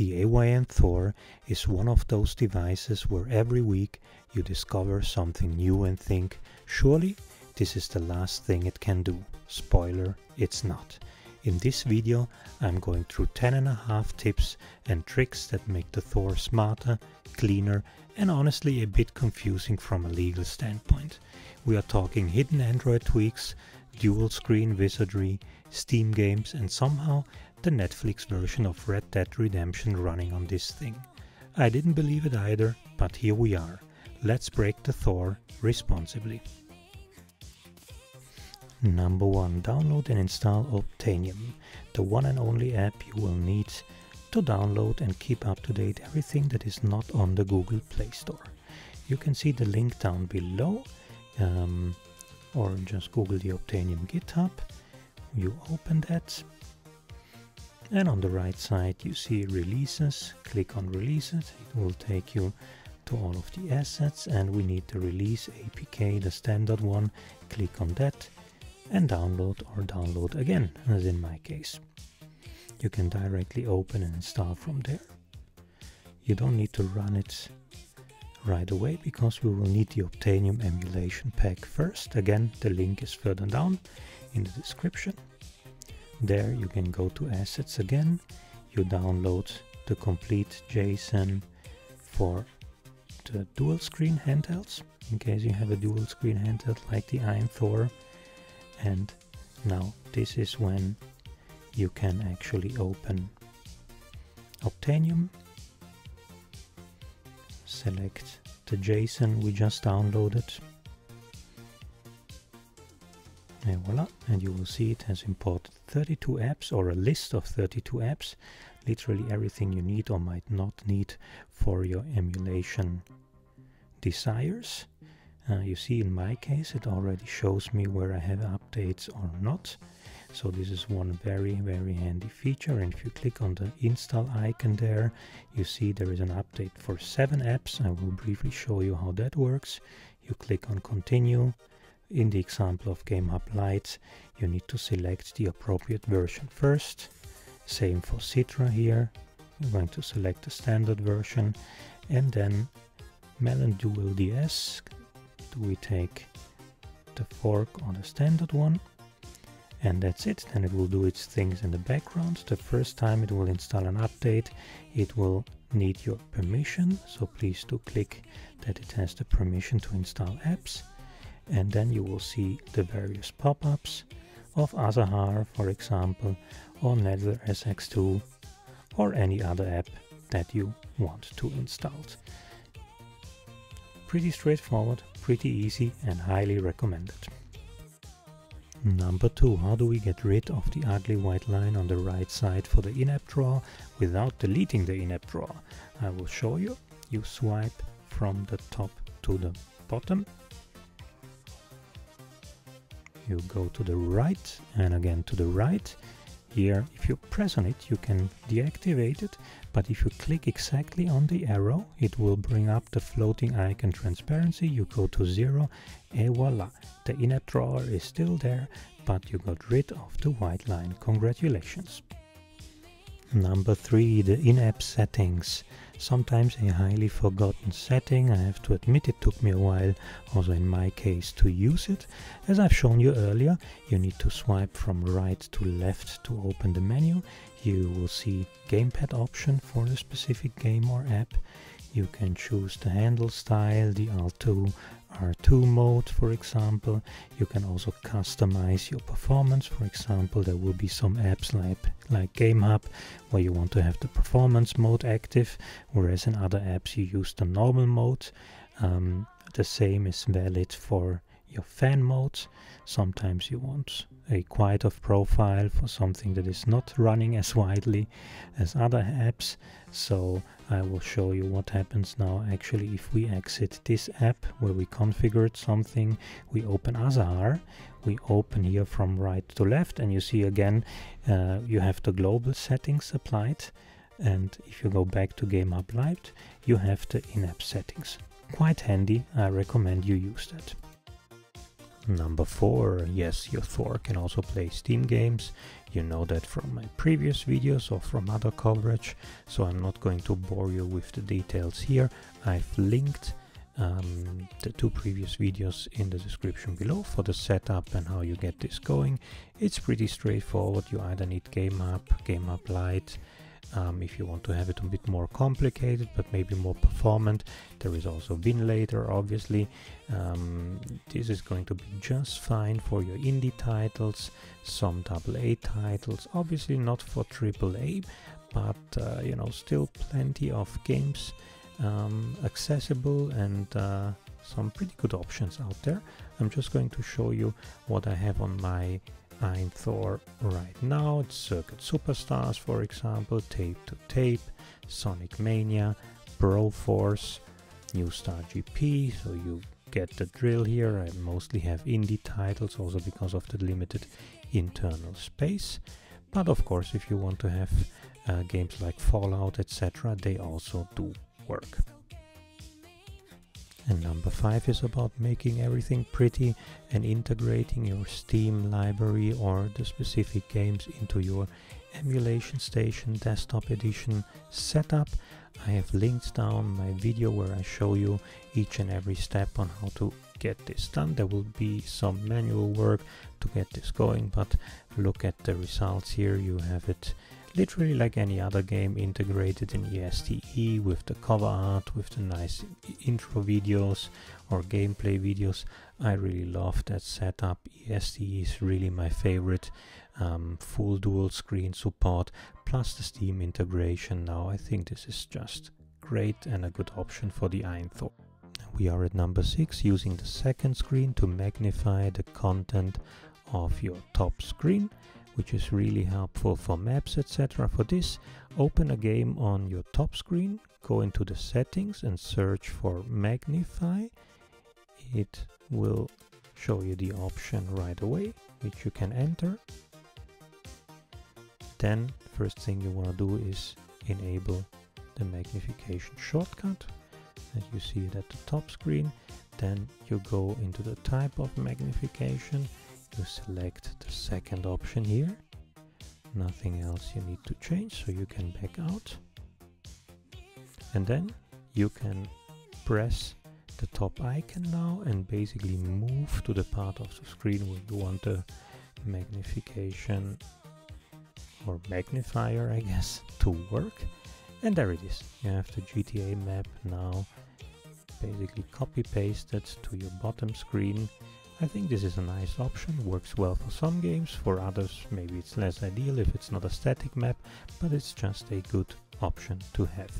The AYN Thor is one of those devices where every week you discover something new and think, surely this is the last thing it can do. Spoiler, it's not. In this video I'm going through 10 and a half tips and tricks that make the Thor smarter, cleaner and honestly a bit confusing from a legal standpoint. We are talking hidden Android tweaks, dual screen wizardry, Steam games and somehow the Netflix version of Red Dead Redemption running on this thing. I didn't believe it either, but here we are. Let's break the Thor responsibly. Number 1. Download and install Obtainium, the one and only app you will need to download and keep up to date everything that is not on the Google Play Store. You can see the link down below um, or just Google the Obtainium GitHub. You open that and on the right side you see releases. Click on releases. It will take you to all of the assets. And we need the release apk the standard one. Click on that and download or download again as in my case. You can directly open and install from there. You don't need to run it right away because we will need the Obtainium emulation pack first. Again the link is further down in the description there you can go to assets again. You download the complete JSON for the dual screen handhelds in case you have a dual screen handheld like the AYN Thor. And now this is when you can actually open Obtainium, select the JSON we just downloaded and voila and you will see it has imported 32 apps or a list of 32 apps. Literally everything you need or might not need for your emulation desires. Uh, you see in my case it already shows me where I have updates or not. So this is one very very handy feature. And if you click on the install icon there you see there is an update for seven apps. I will briefly show you how that works. You click on continue in the example of GameHub Lite, you need to select the appropriate version first. Same for Citra here. I'm going to select the standard version and then Melon Dual DS. Do we take the fork on the standard one? And that's it. Then it will do its things in the background. The first time it will install an update, it will need your permission. So please do click that it has the permission to install apps and then you will see the various pop-ups of Azahar, for example, or NetherSX2 or any other app that you want to install. Pretty straightforward, pretty easy and highly recommended. Number 2. How do we get rid of the ugly white line on the right side for the in-app drawer without deleting the in-app drawer? I will show you. You swipe from the top to the bottom you go to the right and again to the right. Here if you press on it you can deactivate it but if you click exactly on the arrow it will bring up the floating icon transparency. You go to zero and voila the in-app drawer is still there but you got rid of the white line. Congratulations number three the in-app settings sometimes a highly forgotten setting. I have to admit it took me a while, also in my case, to use it. As I've shown you earlier, you need to swipe from right to left to open the menu. You will see gamepad option for the specific game or app. You can choose the handle style, the L2 R2 mode, for example. You can also customize your performance. For example, there will be some apps like, like GameHub where you want to have the performance mode active, whereas in other apps you use the normal mode. Um, the same is valid for your fan modes. Sometimes you want a quiet of profile for something that is not running as widely as other apps. So I will show you what happens now actually if we exit this app where we configured something. We open Azahar, we open here from right to left and you see again uh, you have the global settings applied and if you go back to GameHub Lite you have the in-app settings. Quite handy, I recommend you use that. Number four, yes, your Thor can also play Steam games. You know that from my previous videos or from other coverage, so I'm not going to bore you with the details here. I've linked um, the two previous videos in the description below for the setup and how you get this going. It's pretty straightforward. You either need GameHub, Game Up Lite, um, if you want to have it a bit more complicated but maybe more performant there is also Winlator obviously. Um, this is going to be just fine for your indie titles some AA titles obviously not for AAA but uh, you know still plenty of games um, accessible and uh, some pretty good options out there. I'm just going to show you what I have on my Thor right now. It's Circuit Superstars, for example, Tape to Tape, Sonic Mania, Broforce, New Star GP, so you get the drill here. I mostly have indie titles also because of the limited internal space. But of course, if you want to have uh, games like Fallout, etc., they also do work. And number five is about making everything pretty and integrating your Steam library or the specific games into your emulation station desktop edition setup. I have links down my video where I show you each and every step on how to get this done. There will be some manual work to get this going, but look at the results here. You have it literally like any other game integrated in ES-DE with the cover art, with the nice intro videos or gameplay videos. I really love that setup. ES-DE is really my favorite. Um, full dual screen support plus the Steam integration now. I think this is just great and a good option for the AYN Thor. We are at number 6 using the second screen to magnify the content of your top screen which is really helpful for maps etc. For this, open a game on your top screen, go into the settings and search for magnify. It will show you the option right away, which you can enter. Then first thing you want to do is enable the magnification shortcut as you see it at the top screen. Then you go into the type of magnification you select the second option here. Nothing else you need to change so you can back out. And then you can press the top icon now and basically move to the part of the screen where you want the magnification or magnifier I guess to work. And there it is. You have the GTA map now. Basically copy pasted to your bottom screen I think this is a nice option, works well for some games, for others maybe it's less ideal if it's not a static map, but it's just a good option to have.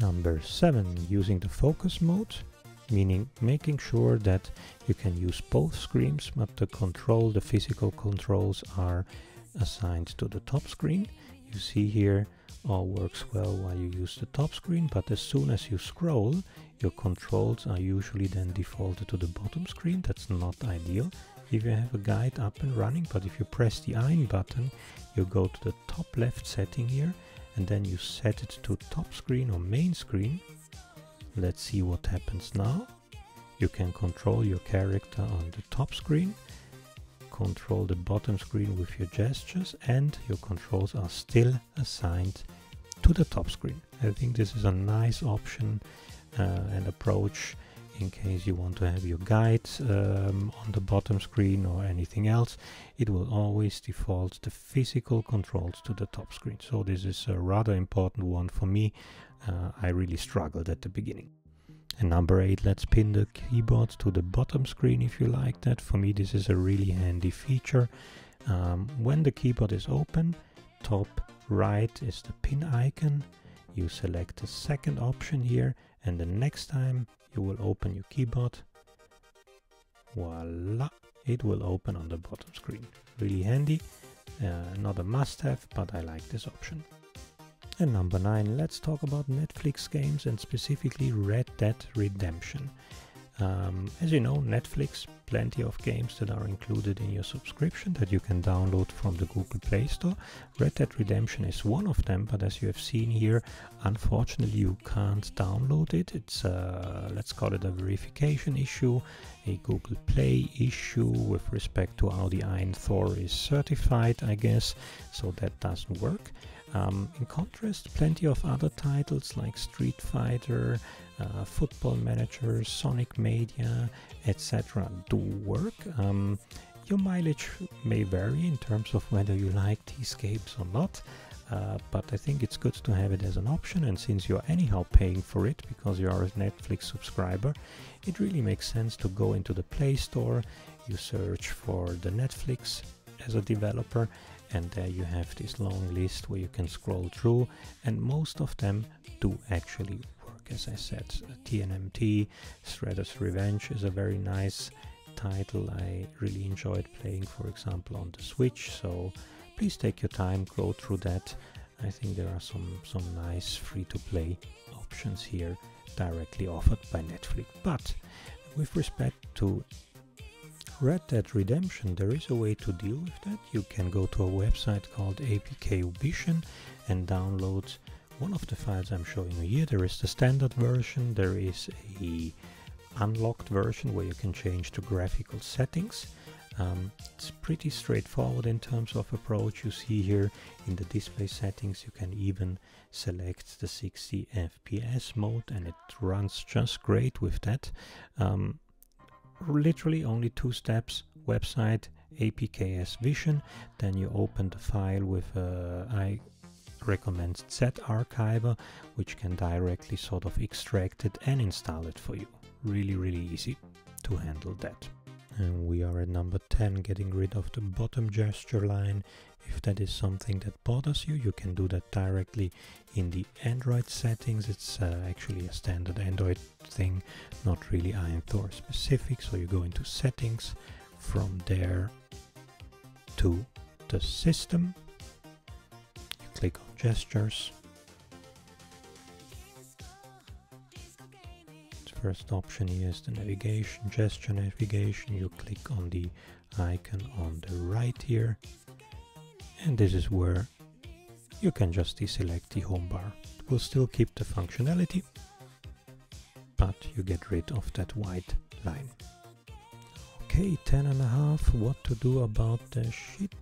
Number 7. Using the focus mode, meaning making sure that you can use both screens, but the control, the physical controls are assigned to the top screen. You see here all works well while you use the top screen, but as soon as you scroll, your controls are usually then defaulted to the bottom screen. That's not ideal if you have a guide up and running, but if you press the AYN button, you go to the top left setting here, and then you set it to top screen or main screen. Let's see what happens now. You can control your character on the top screen, control the bottom screen with your gestures, and your controls are still assigned to the top screen. I think this is a nice option uh, and approach in case you want to have your guide um, on the bottom screen or anything else. It will always default the physical controls to the top screen. So this is a rather important one for me. Uh, I really struggled at the beginning and number 8 let's pin the keyboard to the bottom screen if you like that for me this is a really handy feature um, when the keyboard is open top right is the pin icon. You select the second option here and the next time you will open your keyboard, voila, it will open on the bottom screen. Really handy, uh, not a must-have, but I like this option. And number 9, let's talk about Netflix games and specifically Red Dead Redemption. Um, as you know, Netflix, plenty of games that are included in your subscription that you can download from the Google Play Store. Red Dead Redemption is one of them, but as you have seen here, unfortunately you can't download it. It's, uh, let's call it a verification issue, a Google Play issue with respect to how the AYN Thor is certified, I guess, so that doesn't work. Um, in contrast, plenty of other titles like Street Fighter, uh, Football Manager, Sonic Mania, etc. do work. Um, your mileage may vary in terms of whether you like these games or not. Uh, but I think it's good to have it as an option and since you're anyhow paying for it because you are a Netflix subscriber it really makes sense to go into the Play Store you search for the Netflix as a developer and there you have this long list where you can scroll through and most of them do actually work. As I said TMNT Shredder's Revenge is a very nice title. I really enjoyed playing for example on the Switch so please take your time go through that. I think there are some some nice free to play options here directly offered by Netflix. But with respect to Red Dead Redemption, there is a way to deal with that. You can go to a website called APK and download one of the files I'm showing you here. There is the standard version, there is a unlocked version where you can change the graphical settings. Um, it's pretty straightforward in terms of approach. You see here in the display settings you can even select the 60 FPS mode and it runs just great with that. Um, literally only two steps website apks vision. Then you open the file with uh, I recommend Z archiver which can directly sort of extract it and install it for you. Really really easy to handle that. And we are at number 10 getting rid of the bottom gesture line if that is something that bothers you you can do that directly in the Android settings it's uh, actually a standard Android thing not really Thor specific so you go into settings from there to the system you click on gestures first option here is the navigation, gesture navigation. You click on the icon on the right here. And this is where you can just deselect the home bar. It will still keep the functionality, but you get rid of that white line. Okay, 10 and a half. What to do about the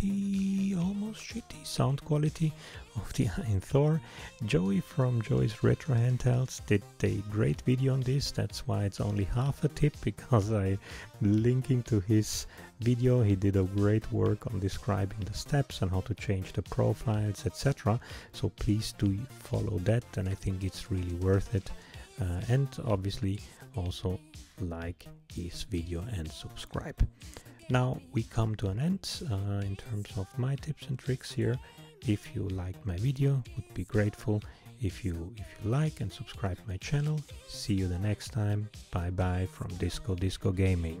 shitty, almost shitty sound quality of the AYN Thor? Joey from Joey's Retro Handhelds did a great video on this. That's why it's only half a tip because I linking to his video. He did a great work on describing the steps and how to change the profiles, etc. So please do follow that, and I think it's really worth it. Uh, and obviously also like his video and subscribe. Now we come to an end uh, in terms of my tips and tricks here. If you like my video, would be grateful if you if you like and subscribe my channel. See you the next time. Bye bye from Disco Disco Gaming.